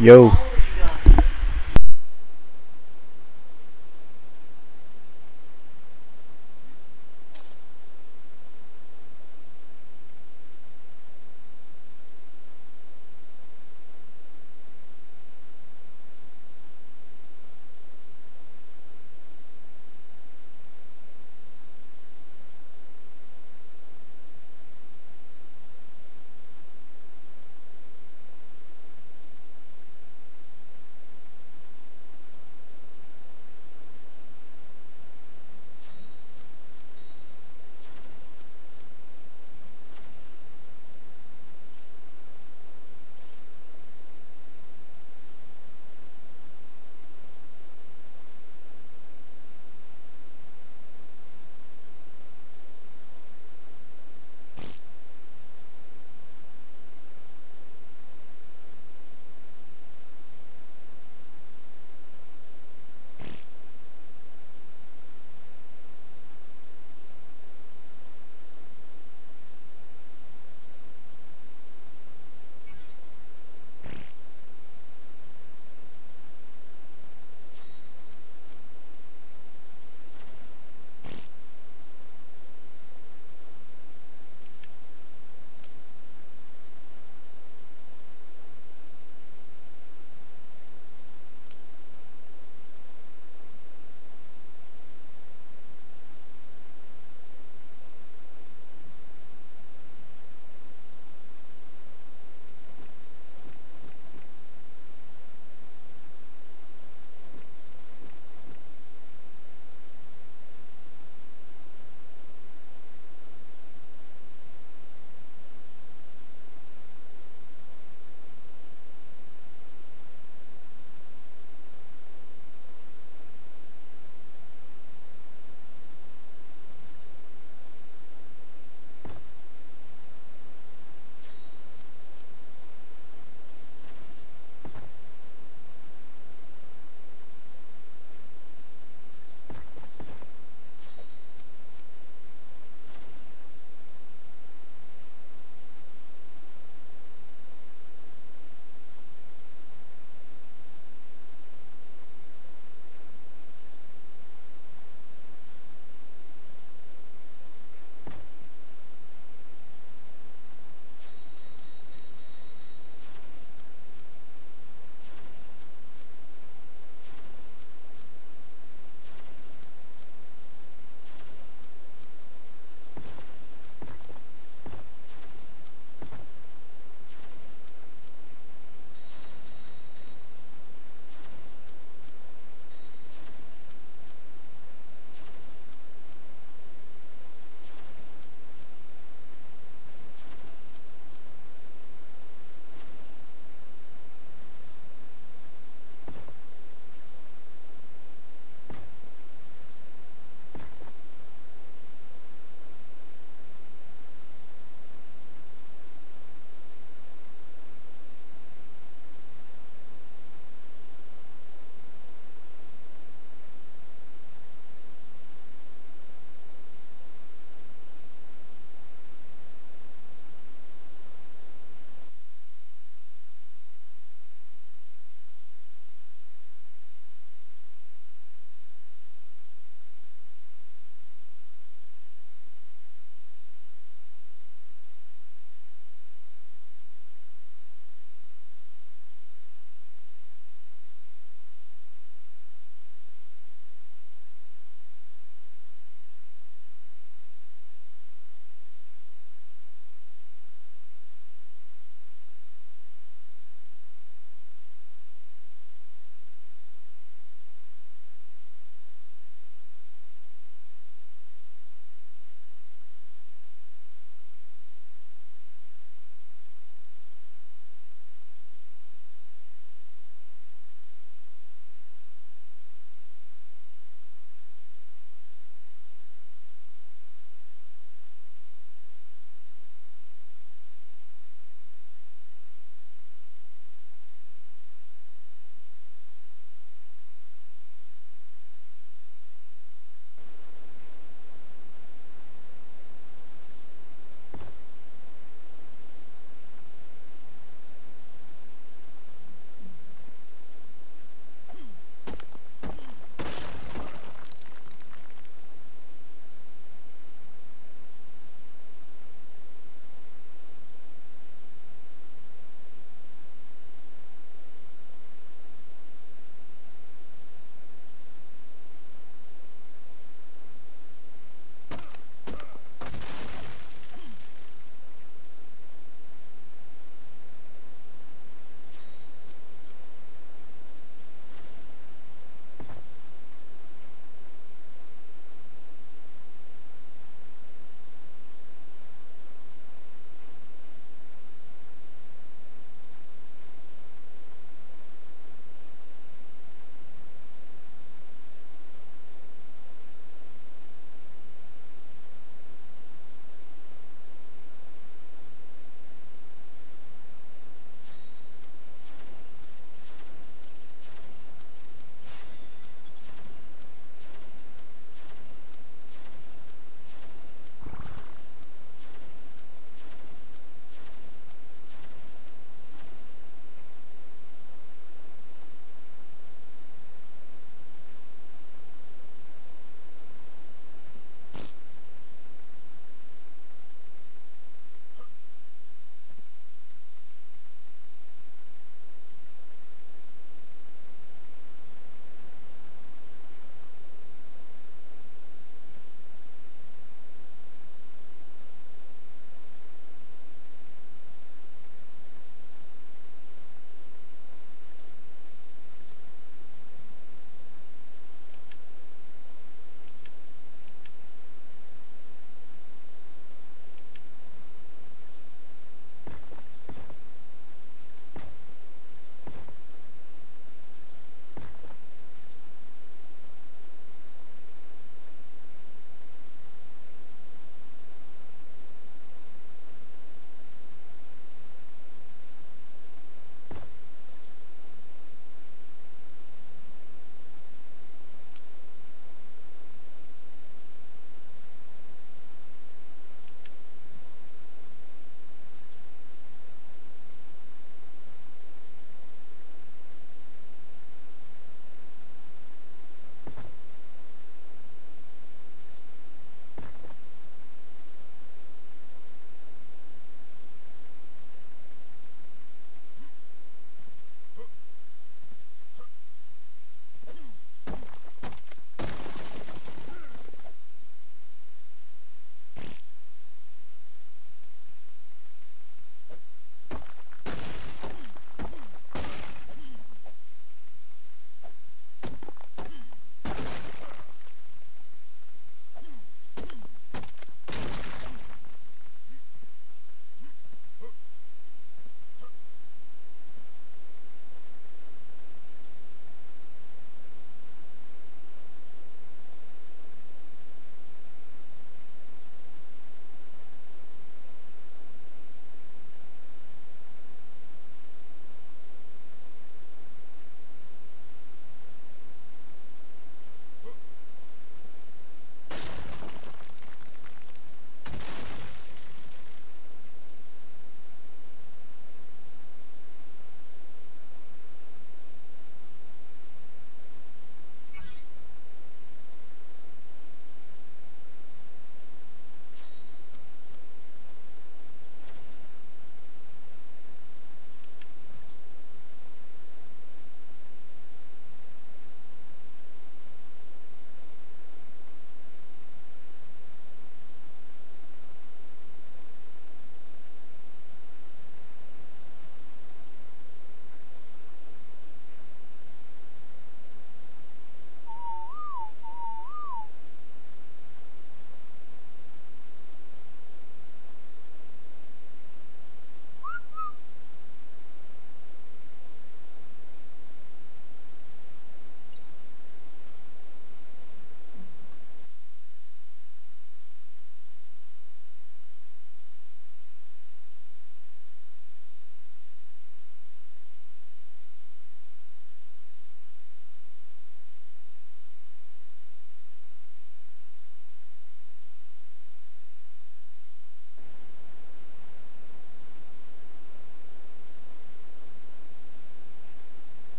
Yo.